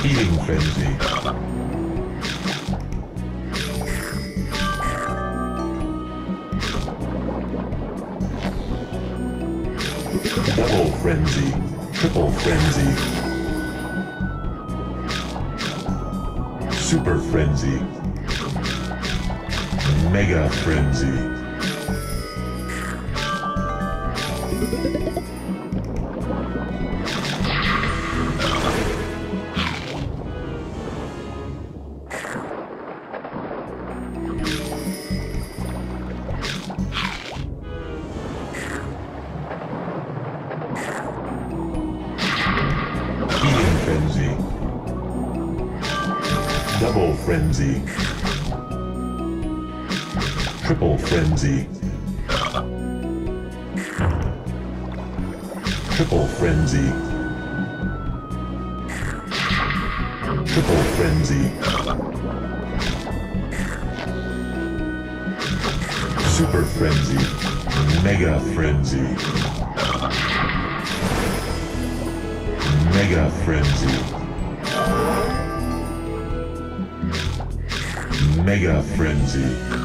Feeding frenzy. Double eh? Frenzy. Triple Frenzy. Super Frenzy. Mega Frenzy. Frenzy. Double frenzy. Triple frenzy. Triple frenzy. Triple frenzy. Super frenzy. Mega frenzy. Mega frenzy. Mega frenzy.